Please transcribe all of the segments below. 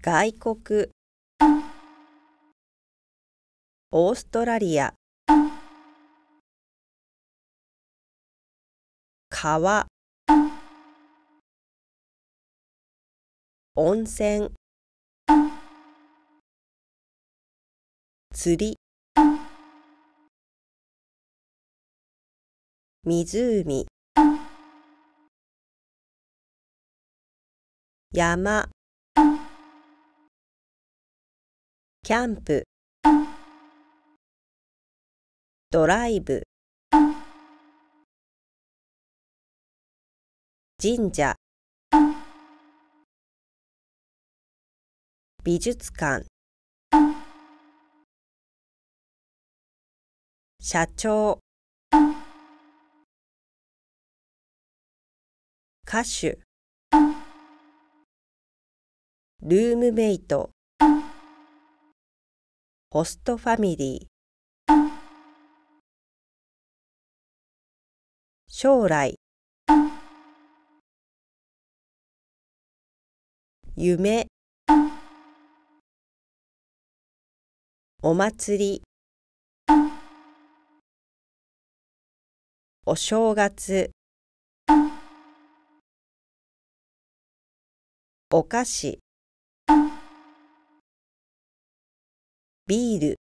外国。オーストラリア。川。温泉。釣り。湖。山。キャンプ。ドライブ。神社。美術館。社長。歌手。ルームメイト。ホストファミリー。将来。夢。お祭り。お正月。お菓子。ビール。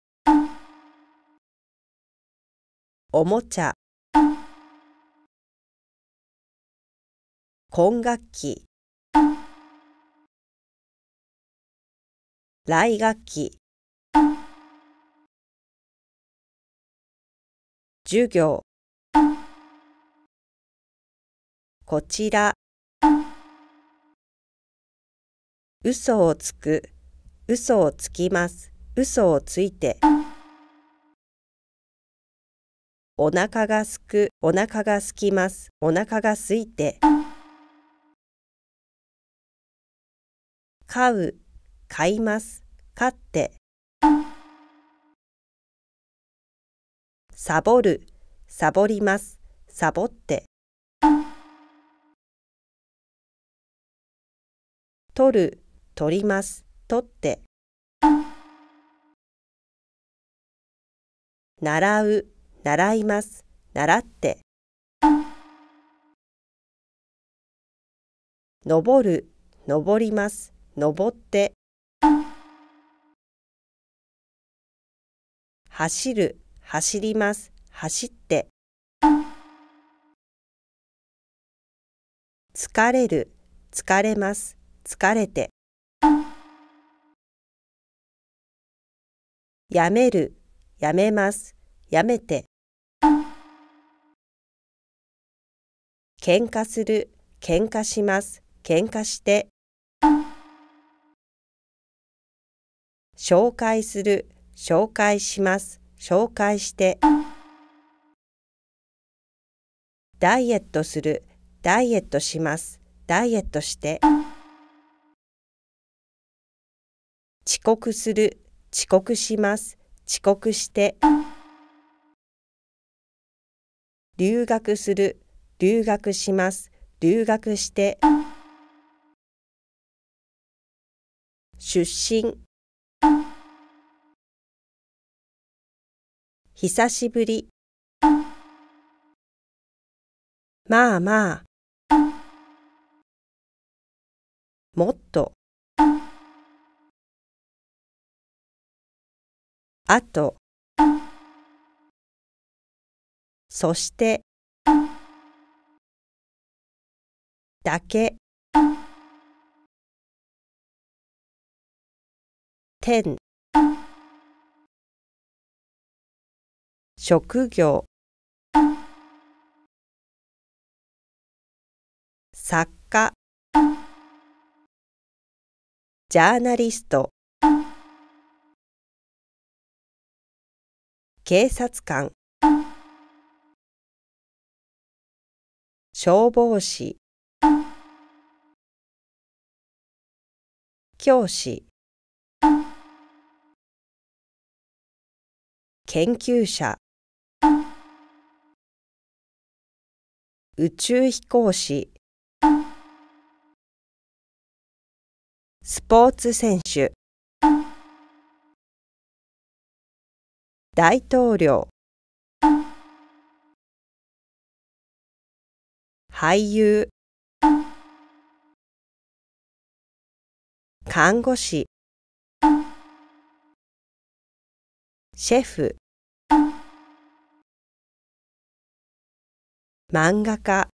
おもちゃ。今学期来学期授業。こちら。嘘をつく。嘘をつきます。嘘をついて。お腹がすく。お腹がすきます。お腹がすいて。買う。買います。買って。サボる。サボります。サボって。取る。取ります。取って。習う習います習って。登る登ります登って。走る走ります走って。疲れる疲れます疲れて。やめるやめます。やめて。喧嘩する。喧嘩します。喧嘩して。紹介する。紹介します。紹介して。ダイエットする。ダイエットします。ダイエットして。遅刻する。遅刻します。遅刻して留学する留学します留学して出身久しぶりまあまあもっとあとそして。だけ。天職業。作家。ジャーナリスト。警察官。消防士。教師。研究者。宇宙飛行士。スポーツ選手。大統領。俳優。看護師。シェフ。漫画家。